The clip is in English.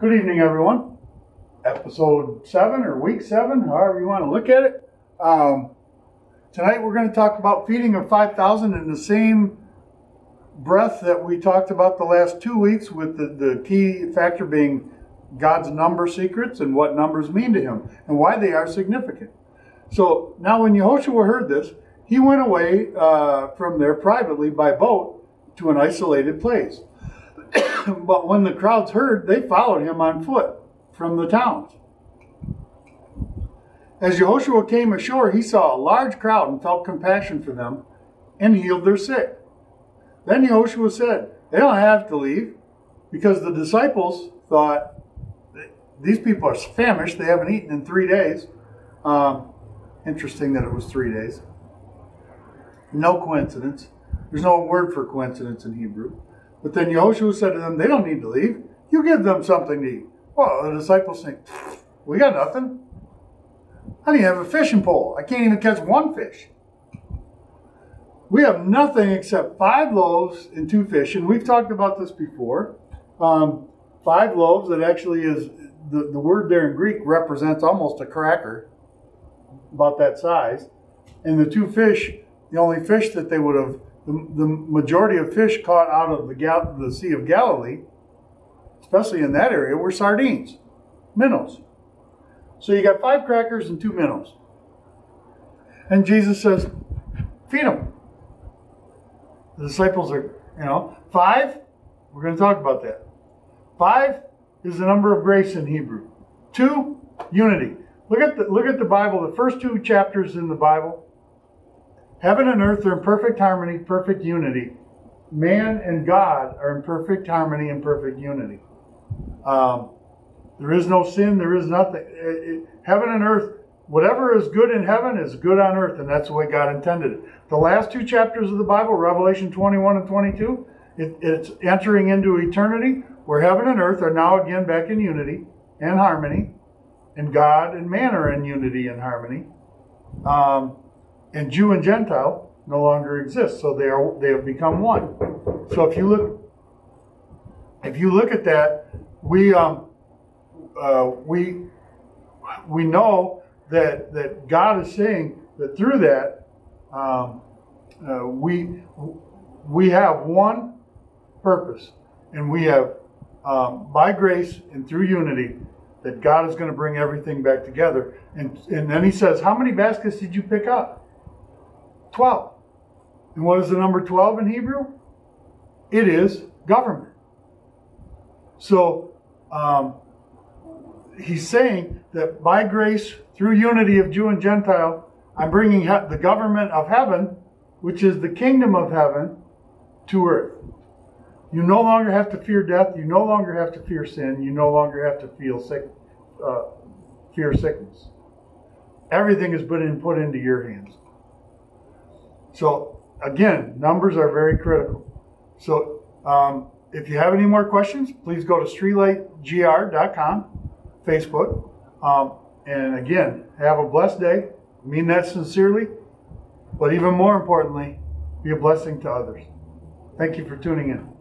Good evening, everyone. Episode seven or week seven, however you want to look at it. Um, tonight we're going to talk about feeding of 5,000 in the same breath that we talked about the last two weeks, with the, the key factor being God's number secrets and what numbers mean to him and why they are significant. So now, when Yehoshua heard this, he went away uh, from there privately by boat to an isolated place. but when the crowds heard, they followed him on foot from the towns. As Yehoshua came ashore, he saw a large crowd and felt compassion for them and healed their sick. Then Yehoshua said, They don't have to leave because the disciples thought, These people are famished. They haven't eaten in three days. Um, interesting that it was three days. No coincidence. There's no word for coincidence in Hebrew. But then Yehoshua said to them, They don't need to leave. You give them something to eat. Well, the disciples think, We got nothing. I don't even have a fishing pole. I can't even catch one fish. We have nothing except five loaves and two fish. And we've talked about this before. Um, five loaves, that actually is, the, the word there in Greek represents almost a cracker, about that size. And the two fish, the only fish that they would have the, the majority of fish caught out of the, Gal- the Sea of Galilee, especially in that area, were sardines, minnows. So you got five crackers and two minnows. And Jesus says, feed them. The disciples are, you know, five, we're going to talk about that. Five is the number of grace in Hebrew. Two, unity. Look at the look at the Bible, the first two chapters in the Bible Heaven and earth are in perfect harmony, perfect unity. Man and God are in perfect harmony and perfect unity. Um, there is no sin. There is nothing. It, it, heaven and earth, whatever is good in heaven is good on earth, and that's the way God intended it. The last two chapters of the Bible, Revelation 21 and 22, it, it's entering into eternity where heaven and earth are now again back in unity and harmony, and God and man are in unity and harmony. Um, and Jew and Gentile no longer exist. So they are they have become one. So if you look if you look at that, we um, uh, we we know that that God is saying that through that um, uh, we we have one purpose, and we have um, by grace and through unity that God is going to bring everything back together. And and then He says, "How many baskets did you pick up?" 12. And what is the number 12 in Hebrew? It is government. So um, he's saying that by grace, through unity of Jew and Gentile, I'm bringing the government of heaven, which is the kingdom of heaven, to earth. You no longer have to fear death. You no longer have to fear sin. You no longer have to feel sick, uh, fear sickness. Everything has been put into your hands. So again, numbers are very critical. So um, if you have any more questions, please go to streetlightgr.com, Facebook. Um, and again, have a blessed day. I mean that sincerely. But even more importantly, be a blessing to others. Thank you for tuning in.